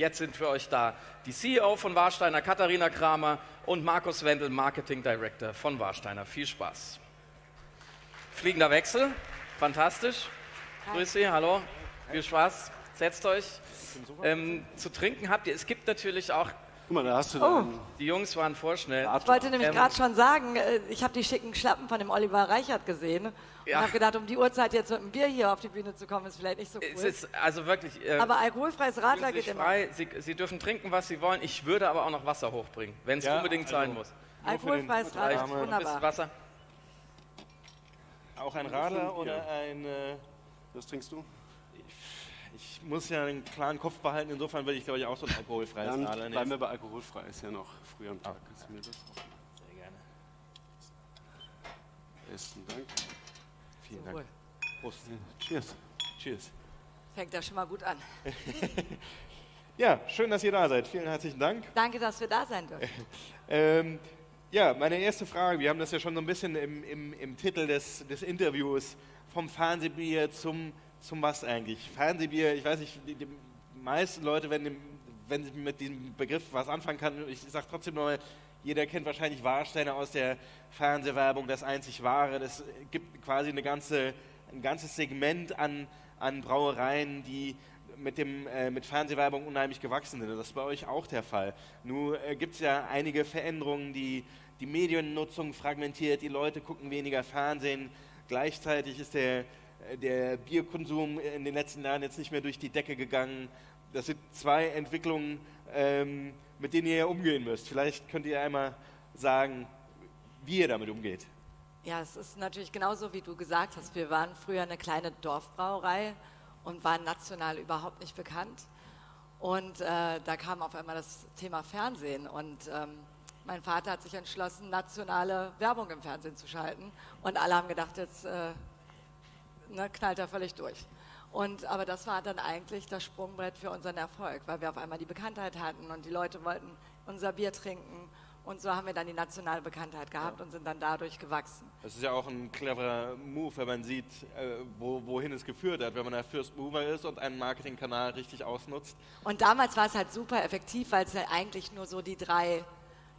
Jetzt sind für euch da die CEO von Warsteiner, Katharina Kramer und Markus Wendel, Marketing Director von Warsteiner. Viel Spaß. Fliegender Wechsel, fantastisch. Grüß Sie, hallo, viel Spaß. Setzt euch. Ähm, zu trinken habt ihr. Es gibt natürlich auch Guck mal, da hast du Oh. die Jungs waren vorschnell. Ich wollte nämlich Ähm, gerade schon sagen, äh, ich habe die schicken Schlappen von dem Oliver Reichert gesehen und Ja. habe gedacht, um die Uhrzeit jetzt mit einem Bier hier auf die Bühne zu kommen, ist vielleicht nicht so Es cool. ist also wirklich. Äh, Aber alkoholfreies Radler geht sich immer. frei. Sie, Sie dürfen trinken, was Sie wollen. Ich würde aber auch noch Wasser hochbringen, wenn es Ja, unbedingt also- sein muss. Alkoholfreies Radler wunderbar. Wasser. Auch ein Radler oder ein. Äh, Was trinkst du? Ich muss ja einen klaren Kopf behalten, insofern würde ich, glaube ich, auch so ein alkoholfreies Dann Radler bleiben nehmen. wir bei alkoholfrei. Ist ja noch früh am Tag. Kannst du mir das auch Sehr gerne. Besten Dank. Vielen Wohl. Dank. Prost. Cheers. Cheers. Fängt ja schon mal gut an. Ja, schön, dass ihr da seid. Vielen herzlichen Dank. Danke, dass wir da sein dürfen. Ähm, ja, meine erste Frage, wir haben das ja schon so ein bisschen im, im, im Titel des, des Interviews, vom Fernsehbier zum, zum was eigentlich? Fernsehbier, ich weiß nicht, die, die meisten Leute, wenn, dem, wenn sie mit diesem Begriff was anfangen kann, ich sage trotzdem noch mal, jeder kennt wahrscheinlich Warsteiner aus der Fernsehwerbung, das einzig wahre. Das gibt quasi eine ganze, ein ganzes Segment an, an Brauereien, die mit, dem, äh, mit Fernsehwerbung unheimlich gewachsen sind. Das ist bei euch auch der Fall. Nun äh, gibt es ja einige Veränderungen, die die Mediennutzung fragmentiert, die Leute gucken weniger Fernsehen. Gleichzeitig ist der, der Bierkonsum in den letzten Jahren jetzt nicht mehr durch die Decke gegangen. Das sind zwei Entwicklungen, ähm, mit denen ihr umgehen müsst. Vielleicht könnt ihr einmal sagen, wie ihr damit umgeht. Ja, es ist natürlich genauso, wie du gesagt hast. Wir waren früher eine kleine Dorfbrauerei und waren national überhaupt nicht bekannt. Und äh, da kam auf einmal das Thema Fernsehen. Und ähm, mein Vater hat sich entschlossen, nationale Werbung im Fernsehen zu schalten. Und alle haben gedacht, jetzt äh, ne, knallt er völlig durch. Und, aber das war dann eigentlich das Sprungbrett für unseren Erfolg, weil wir auf einmal die Bekanntheit hatten und die Leute wollten unser Bier trinken. Und so haben wir dann die nationale Bekanntheit gehabt und sind dann dadurch gewachsen. Das ist ja auch ein cleverer Move, wenn man sieht, äh, wo, wohin es geführt hat, wenn man der First Mover ist und einen Marketingkanal richtig ausnutzt. Und damals war es halt super effektiv, weil es ja eigentlich nur so die drei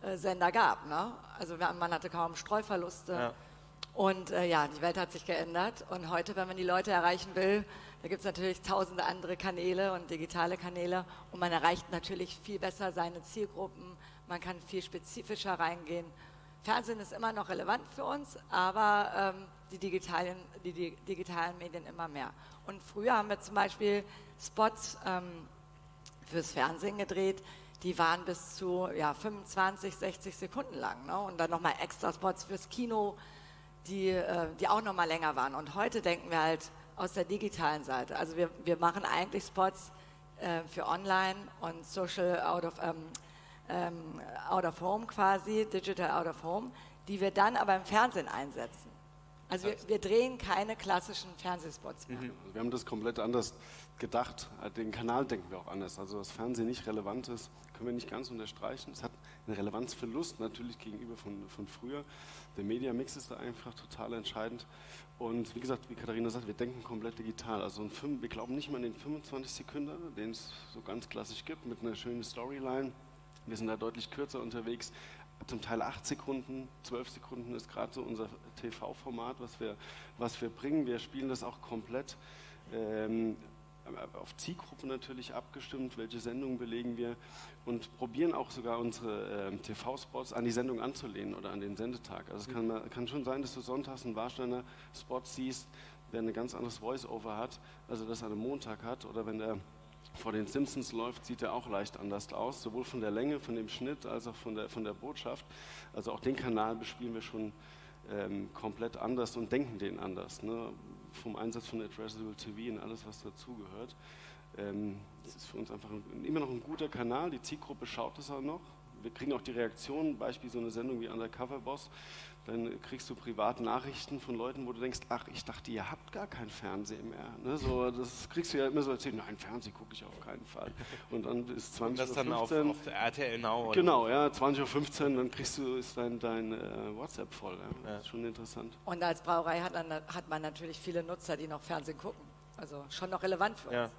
äh, Sender gab. Ne? Also man hatte kaum Streuverluste. Ja. Und äh, ja, die Welt hat sich geändert. Und heute, wenn man die Leute erreichen will, da gibt es natürlich tausende andere Kanäle und digitale Kanäle. Und man erreicht natürlich viel besser seine Zielgruppen. Man kann viel spezifischer reingehen. Fernsehen ist immer noch relevant für uns, aber ähm, die, digitalen, die, die digitalen Medien immer mehr. Und früher haben wir zum Beispiel Spots ähm, fürs Fernsehen gedreht, die waren bis zu ja, 25, 60 Sekunden lang. Ne? Und dann nochmal extra Spots fürs Kino, die, äh, die auch nochmal länger waren. Und heute denken wir halt aus der digitalen Seite. Also wir, wir machen eigentlich Spots äh, für Online und Social Out of, ähm, ähm, out of Home quasi, Digital Out of Home, die wir dann aber im Fernsehen einsetzen. Also wir, wir drehen keine klassischen Fernsehspots mehr. Also wir haben das komplett anders gedacht. Äh, Den Kanal denken wir auch anders. Also dass Fernsehen nicht relevant ist, können wir nicht ganz unterstreichen. Es hat einen Relevanzverlust natürlich gegenüber von, von früher. Der Media-Mix ist da einfach total entscheidend. Und wie gesagt, wie Katharina sagt, wir denken komplett digital. Also ein Film, wir glauben nicht mal an den 25 Sekunden, den es so ganz klassisch gibt, mit einer schönen Storyline. Wir sind da deutlich kürzer unterwegs. Zum Teil 8 Sekunden, 12 Sekunden ist gerade so unser TV-Format, was wir, was wir bringen. Wir spielen das auch komplett ähm, auf Zielgruppen natürlich abgestimmt, welche Sendungen belegen wir und probieren auch sogar unsere ähm, TV-Spots an die Sendung anzulehnen oder an den Sendetag. Also es kann, kann schon sein, dass du sonntags einen Warsteiner Spot siehst, der ein ganz anderes Voice-Over hat, also das an einem Montag hat oder wenn der vor den Simpsons läuft, sieht er auch leicht anders aus, sowohl von der Länge, von dem Schnitt als auch von der, von der Botschaft. Also auch den Kanal bespielen wir schon ähm, komplett anders und denken den anders. Ne? Vom Einsatz von Addressable TV und alles, was dazugehört. Ähm, das ist für uns einfach ein, immer noch ein guter Kanal. Die Zielgruppe schaut es auch noch. Wir kriegen auch die Reaktionen, Beispiel so eine Sendung wie Undercover Boss, dann kriegst du private Nachrichten von Leuten, wo du denkst, ach, ich dachte, ihr habt gar kein Fernsehen mehr. Ne? So, das kriegst du ja immer so erzählt, nein, Fernsehen gucke ich auf keinen Fall. Und dann ist 20 das dann auf, auf RTL Now. Oder genau, ja, 20.15 Uhr, dann kriegst du, ist dein, dein äh, WhatsApp voll. Ja? Ja. Das ist schon interessant. Und als Brauerei hat, hat man natürlich viele Nutzer, die noch Fernsehen gucken. Also schon noch relevant für uns. Ja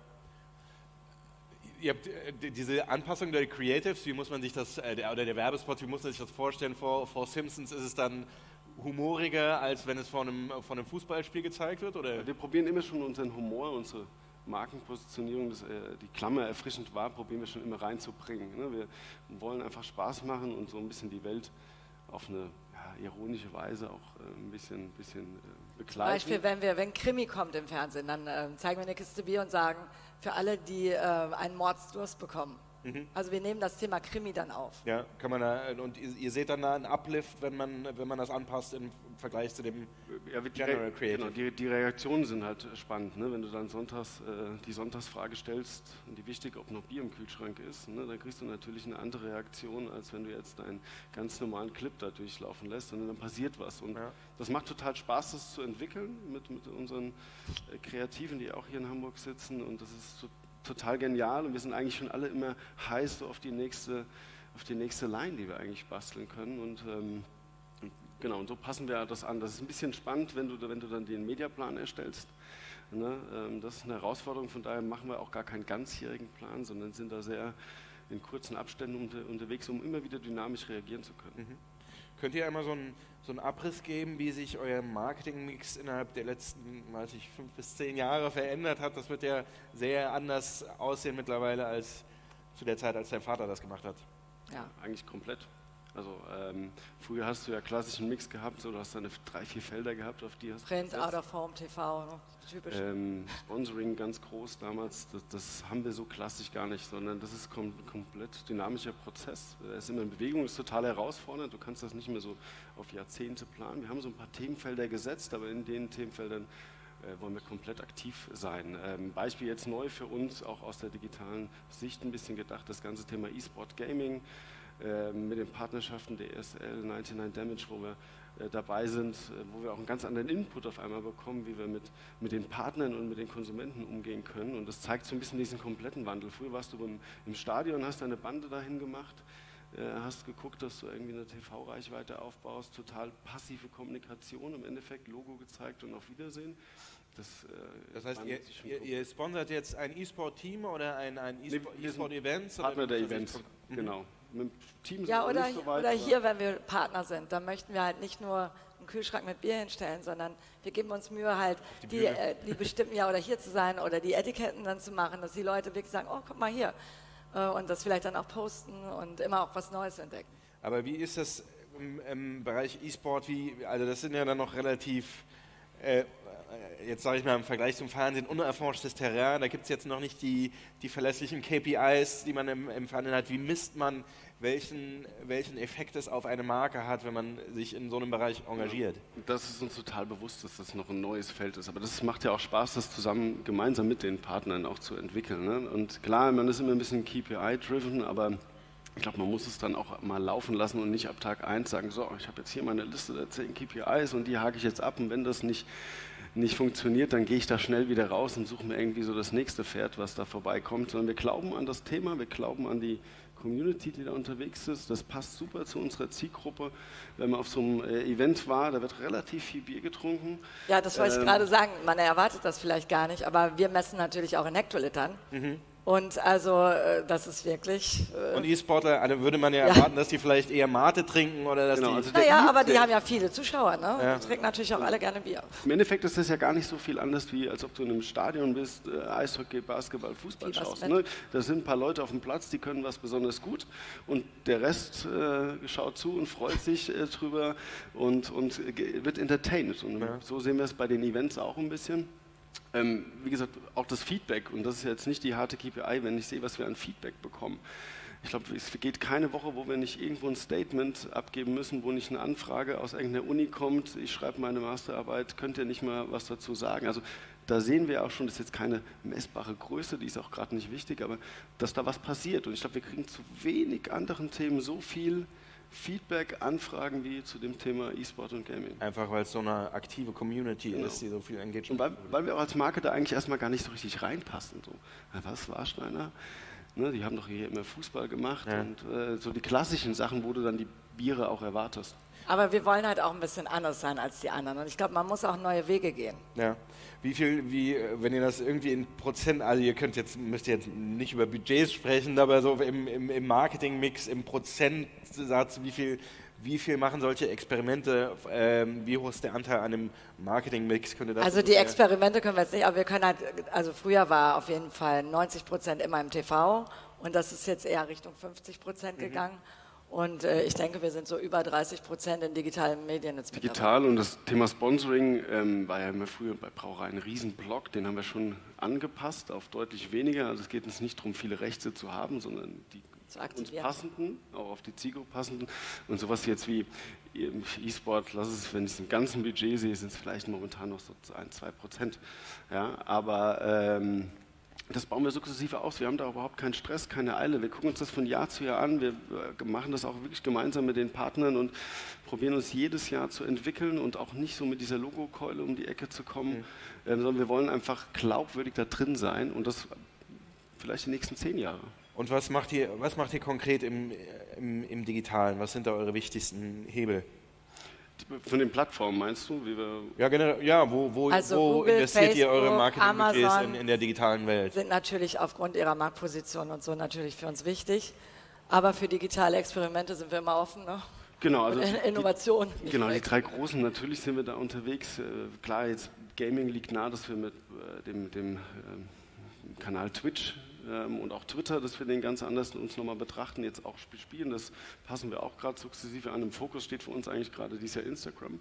ihr habt äh, diese Anpassung der Creatives, wie muss man sich das, äh, oder der Werbespot, wie muss man sich das vorstellen? Vor, vor Simpsons ist es dann humoriger, als wenn es vor einem, vor einem Fußballspiel gezeigt wird? Oder? Wir probieren immer schon unseren Humor, unsere Markenpositionierung, das, äh, die Klammer erfrischend war, probieren wir schon immer reinzubringen. Ne? Wir wollen einfach Spaß machen und so ein bisschen die Welt auf eine ja, ironische Weise auch äh, ein bisschen, bisschen äh, begleiten. Beispiel, wenn, wir, wenn Krimi kommt im Fernsehen, dann zeigen wir eine Kiste Bier und sagen, für alle, die äh, einen Mordsdurst bekommen. Mhm. Also wir nehmen das Thema Krimi dann auf. Ja, kann man da, und ihr, ihr seht dann da einen Uplift, wenn man, wenn man das anpasst im Vergleich zu dem ja, General Creative. Genau, die, die, Reaktionen sind halt spannend, ne? wenn du dann sonntags äh, die Sonntagsfrage stellst und die wichtig, ob noch Bier im Kühlschrank ist, ne? dann kriegst du natürlich eine andere Reaktion, als wenn du jetzt einen ganz normalen Clip da durchlaufen lässt und dann passiert was. Und ja. das macht total Spaß, das zu entwickeln mit, mit unseren äh, Kreativen, die auch hier in Hamburg sitzen und das ist total total genial und wir sind eigentlich schon alle immer heiß so auf die nächste, auf die nächste Line, die wir eigentlich basteln können. Und ähm, genau, und so passen wir das an. Das ist ein bisschen spannend, wenn du, wenn du dann den Mediaplan erstellst. Ne? Ähm, das ist eine Herausforderung, von daher machen wir auch gar keinen ganzjährigen Plan, sondern sind da sehr in kurzen Abständen unter, unterwegs, um immer wieder dynamisch reagieren zu können. Mhm. Könnt ihr einmal so einen, so einen Abriss geben, wie sich euer Marketingmix innerhalb der letzten, weiß ich, fünf bis zehn Jahre verändert hat? Das wird ja sehr anders aussehen mittlerweile als zu der Zeit, als dein Vater das gemacht hat. Ja, eigentlich komplett. Also ähm, früher hast du ja klassischen Mix gehabt, so du hast deine drei, vier Felder gehabt, auf die hast Print, Out of Home, TV, ne? typisch. Ähm, Sponsoring ganz groß damals, das, das, haben wir so klassisch gar nicht, sondern das ist kom komplett dynamischer Prozess. Er ist immer in Bewegung, ist total herausfordernd, du kannst das nicht mehr so auf Jahrzehnte planen. Wir haben so ein paar Themenfelder gesetzt, aber in den Themenfeldern äh, wollen wir komplett aktiv sein. Ähm, Beispiel jetzt neu für uns, auch aus der digitalen Sicht ein bisschen gedacht, das ganze Thema E-Sport Gaming. Ähm, mit den Partnerschaften der ESL, 99 Damage, wo wir äh, dabei sind, äh, wo wir auch einen ganz anderen Input auf einmal bekommen, wie wir mit, mit den Partnern und mit den Konsumenten umgehen können. Und das zeigt so ein bisschen diesen kompletten Wandel. Früher warst du im, im Stadion, hast deine Bande dahin gemacht, äh, hast geguckt, dass du irgendwie eine TV-Reichweite aufbaust, total passive Kommunikation, im Endeffekt Logo gezeigt und auf Wiedersehen. Das, äh, das heißt, ihr, ihr, ihr, sponsert jetzt ein E-Sport-Team oder ein, ein E-Sport-Event? Partner der Events, genau mit dem Team ja, oder, so weit, oder hier, wenn wir Partner sind, dann möchten wir halt nicht nur einen Kühlschrank mit Bier hinstellen, sondern wir geben uns Mühe halt, die, die, äh, die bestimmten ja oder hier zu sein oder die Etiketten dann zu machen, dass die Leute wirklich sagen, oh, guck mal hier. Äh, und das vielleicht dann auch posten und immer auch was Neues entdecken. Aber wie ist das im, im Bereich E-Sport? also das sind ja dann noch relativ äh, jetzt sage ich mal im Vergleich zum Fernsehen, unerforschtes Terrain. Da gibt es jetzt noch nicht die, die verlässlichen KPIs, die man im, im Fernsehen hat. Wie misst man, welchen, welchen Effekt es auf eine Marke hat, wenn man sich in so einem Bereich engagiert? Ja, das ist uns total bewusst, dass das noch ein neues Feld ist. Aber das macht ja auch Spaß, das zusammen, gemeinsam mit den Partnern auch zu entwickeln. Ne? Und klar, man ist immer ein bisschen KPI-driven, aber ich glaube, man muss es dann auch mal laufen lassen und nicht ab Tag 1 sagen, so, ich habe jetzt hier meine Liste der 10 KPIs und die hake ich jetzt ab und wenn das nicht nicht funktioniert, dann gehe ich da schnell wieder raus und suche mir irgendwie so das nächste Pferd, was da vorbeikommt. Sondern wir glauben an das Thema, wir glauben an die Community, die da unterwegs ist. Das passt super zu unserer Zielgruppe. Wenn man auf so einem äh, Event war, da wird relativ viel Bier getrunken. Ja, das wollte ähm, ich gerade sagen. Man erwartet das vielleicht gar nicht, aber wir messen natürlich auch in Hektolitern. Mhm. Und also äh, das ist wirklich. Äh und E-Sportler, also würde man ja, ja, erwarten, dass die vielleicht eher Mate trinken oder dass genau, die. Also naja, aber die haben ja viele Zuschauer, ne? Ja. Die trinken natürlich auch alle gerne Bier. Im Endeffekt ist das ja gar nicht so viel anders, wie als ob du in einem Stadion bist, äh, Eishockey, Basketball, Fußball schaust. Ne? Da sind ein paar Leute auf dem Platz, die können was besonders gut und der Rest äh, schaut zu und freut sich äh, drüber und, und wird entertained. Und ja. so sehen wir es bei den Events auch ein bisschen. Ähm, wie gesagt, auch das Feedback, und das ist jetzt nicht die harte KPI, wenn ich sehe, was wir an Feedback bekommen. ich glaube, es vergeht keine Woche, wo wir nicht irgendwo ein Statement abgeben müssen, wo nicht eine Anfrage aus irgendeiner Uni kommt, ich schreibe meine Masterarbeit, könnt ihr nicht mal was dazu sagen? Also da sehen wir auch schon, das ist jetzt keine messbare Größe, die ist auch gerade nicht wichtig, aber dass da was passiert. Und ich glaube, wir kriegen zu wenig anderen Themen so viel Feedback, Anfragen wie zu dem Thema E-Sport und Gaming. Einfach weil es so eine aktive Community genau. ist, die so viel Engagement Und weil, weil, wir auch als Marketer eigentlich erstmal gar nicht so richtig reinpassen. So, was, Warsteiner? Ne, die haben doch hier immer Fußball gemacht ja. und äh, so die klassischen Sachen, wo du dann die Biere auch erwartest. Aber wir wollen halt auch ein bisschen anders sein als die anderen. Und ich glaube, man muss auch neue Wege gehen. Ja. Wie viel, wie, wenn ihr das irgendwie in Prozent, also ihr könnt jetzt, müsst jetzt nicht über Budgets sprechen, aber so im, im, im Marketingmix, im Prozentsatz, wie viel, wie viel machen solche Experimente? Ähm, wie hoch ist der Anteil an dem Marketingmix? also die Experimente können wir jetzt nicht, aber wir können halt, also früher war auf jeden Fall 90 Prozent immer im TV und das ist jetzt eher Richtung 50 Prozent mhm. Und äh, ich denke, wir sind so über 30 Prozent in digitalen Medien jetzt Digital und das Thema Sponsoring ähm, war ja immer früher bei Brauerei ein Riesenblock, den haben wir schon angepasst auf deutlich weniger. Also es geht uns nicht darum, viele Rechte zu haben, sondern die uns passenden, auch auf die Zielgruppe passenden. Und sowas jetzt wie E-Sport, lass es, wenn ich es im ganzen Budget sehe, sind es vielleicht momentan noch so ein, zwei Prozent. Ja, aber ähm, das bauen wir sukzessive aus. Wir haben da überhaupt keinen Stress, keine Eile. Wir gucken uns das von Jahr zu Jahr an. Wir äh, machen das auch wirklich gemeinsam mit den Partnern und probieren uns jedes Jahr zu entwickeln und auch nicht so mit dieser Logokeule um die Ecke zu kommen, mhm. sondern wir wollen einfach glaubwürdig da drin sein und das vielleicht die nächsten zehn Jahre. Und was macht ihr, was macht ihr konkret im, im, im Digitalen? Was sind da eure wichtigsten Hebel? Von den Plattformen meinst du? Wie wir ja, generell, ja, wo, wo, also wo Google, investiert Facebook, ihr eure Marketingbudgets in, in der digitalen Welt? Sind natürlich aufgrund ihrer Marktposition und so natürlich für uns wichtig. Aber für digitale Experimente sind wir immer offen. Ne? Genau, also Innovation. Die, genau, die drei großen, natürlich sind wir da unterwegs. Äh, klar, jetzt Gaming liegt nah, dass wir mit äh, dem, dem äh, Kanal Twitch ähm, und auch Twitter, dass wir den ganz anders uns nochmal betrachten, jetzt auch spielen. Das passen wir auch gerade sukzessive an. Im Fokus steht für uns eigentlich gerade dieses Jahr Instagram.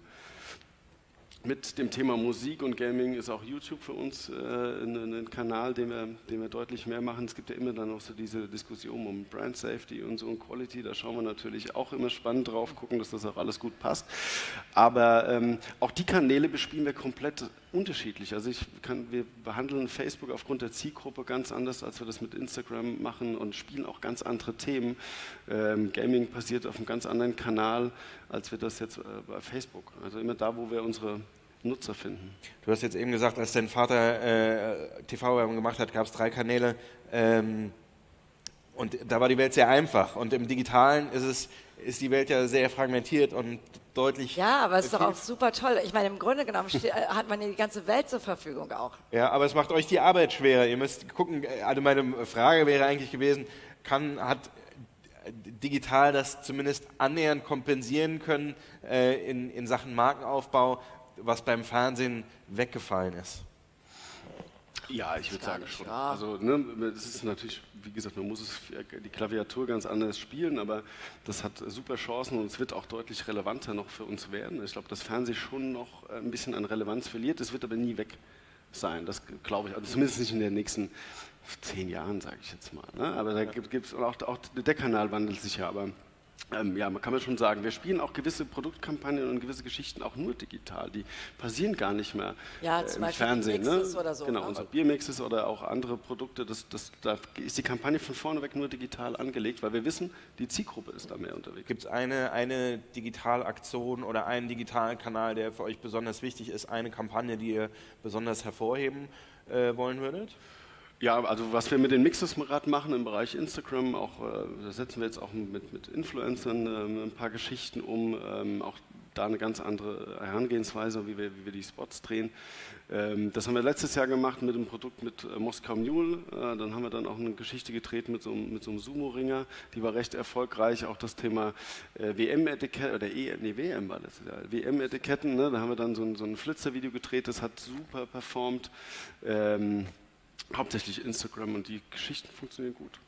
Mit dem Thema Musik und Gaming ist auch YouTube für uns äh, ein, ein, Kanal, den wir, den wir deutlich mehr machen. Es gibt ja immer dann noch so diese Diskussion um Brand Safety und so und Quality. Da schauen wir natürlich auch immer spannend drauf, gucken, dass das auch alles gut passt. Aber ähm, auch die Kanäle bespielen wir komplett unterschiedlich. Also ich kann, wir behandeln Facebook aufgrund der Zielgruppe ganz anders, als wir das mit Instagram machen und spielen auch ganz andere Themen. Ähm, Gaming passiert auf einem ganz anderen Kanal, als wir das jetzt äh, bei Facebook. Also immer da, wo wir unsere Nutzer finden. Du hast jetzt eben gesagt, als dein Vater äh, TV-Werbung gemacht hat, gab es drei Kanäle. Ähm, und da war die Welt sehr einfach. Und im Digitalen ist, es, ist die Welt ja sehr fragmentiert und deutlich. Ja, aber es ist doch auch super toll. Ich meine, im Grunde genommen hat man ja die ganze Welt zur Verfügung auch. Ja, aber es macht euch die Arbeit schwerer. Ihr müsst gucken, also meine Frage wäre eigentlich gewesen, kann, hat digital das zumindest annähernd kompensieren können äh, in, in Sachen Markenaufbau, was beim Fernsehen weggefallen ist? Ja, ich würde sagen schon. Ja. Also, ne, es ist natürlich, wie gesagt, man muss es, die Klaviatur ganz anders spielen, aber das hat super Chancen und es wird auch deutlich relevanter noch für uns werden. Ich glaube, dass Fernsehen schon noch ein bisschen an Relevanz verliert, es wird aber nie weg sein. Das glaube ich, also zumindest nicht in den nächsten zehn Jahren, sage ich jetzt mal. Ne? Aber da gibt es auch, auch der Kanal wandelt sich ja, aber ähm, ja, man kann man schon sagen, wir spielen auch gewisse Produktkampagnen und gewisse Geschichten auch nur digital. Die passieren gar nicht mehr ja, äh, im Fernsehen. Ne? Oder so, genau, ne? unsere Biermixes oder auch andere Produkte. Das, das, da ist die Kampagne von vorne weg nur digital angelegt, weil wir wissen, die Zielgruppe ist da mehr unterwegs. Gibt es eine, eine Digitalaktion oder einen digitalen Kanal, der für euch besonders wichtig ist, eine Kampagne, die ihr besonders hervorheben äh, wollen würdet? Ja, also was wir mit den Mixes gerade machen im Bereich Instagram, auch äh, da setzen wir jetzt auch mit, mit Influencern äh, ein paar Geschichten um, ähm, auch da eine ganz andere Herangehensweise, wie wir, wie wir die Spots drehen. Ähm, das haben wir letztes Jahr gemacht mit dem Produkt mit äh, Moskau Mule. Äh, dann haben wir dann auch eine Geschichte gedreht mit so, mit so einem Sumo-Ringer. Die war recht erfolgreich. Auch das Thema äh, WM-Etikette, oder e, nee, WM war das, ja, WM-Etiketten. Ne? Da haben wir dann so ein, so ein Flitzer-Video gedreht. Das hat super performt. Ähm, hauptsächlich Instagram und die Geschichten funktionieren gut.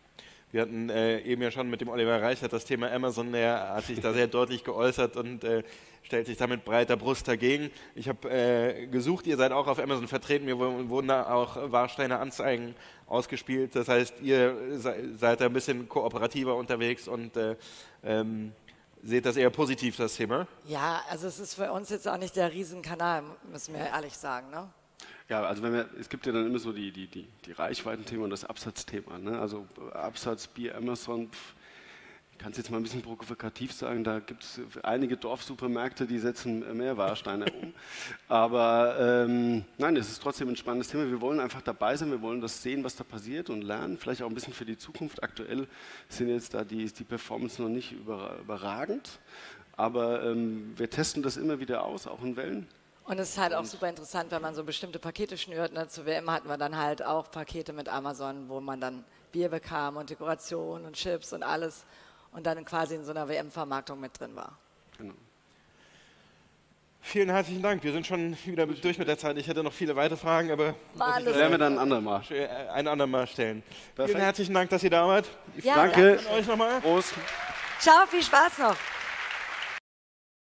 Wir hatten äh, eben ja schon mit dem Oliver Reichert das Thema Amazon, er hat sich da sehr deutlich geäußert und äh, stellt sich da mit breiter Brust dagegen. Ich habe äh, gesucht, ihr seid auch auf Amazon vertreten, mir wurden da auch Warsteiner Anzeigen ausgespielt. Das heißt, ihr seid da ein bisschen kooperativer unterwegs und äh, ähm, seht das eher positiv, das Thema. Ja, also es ist für uns jetzt auch nicht der Riesenkanal, müssen wir ehrlich sagen. Ne? Ja, also wenn wir, es gibt ja dann immer so die, die, die, die Reichweitenthema und das Absatzthema. Ne? Also Absatz, Bier, Amazon, pff, ich kann es jetzt mal ein bisschen provokativ sagen, da gibt es einige Dorfsupermärkte, die setzen mehr Warsteine um. Aber ähm, nein, es ist trotzdem ein spannendes Thema. Wir wollen einfach dabei sein, wir wollen das sehen, was da passiert und lernen, vielleicht auch ein bisschen für die Zukunft. Aktuell sind jetzt da die, die Performance noch nicht überragend, aber ähm, wir testen das immer wieder aus, auch in Wellen. Und es ist halt auch super interessant, wenn man so bestimmte Pakete schnürt. Ne? Zu WM hatten wir dann halt auch Pakete mit Amazon, wo man dann Bier bekam und Dekoration und Chips und alles und dann quasi in so einer WM-Vermarktung mit drin war. Genau. Vielen herzlichen Dank. Wir sind schon wieder durch mit der Zeit. Ich hätte noch viele weitere Fragen, aber das werden wir dann ein andermal. Äh, ein andermal stellen. Perfekt. Vielen herzlichen Dank, dass ihr da wart. Ja, danke. Euch nochmal. Prost. Ciao, viel Spaß noch.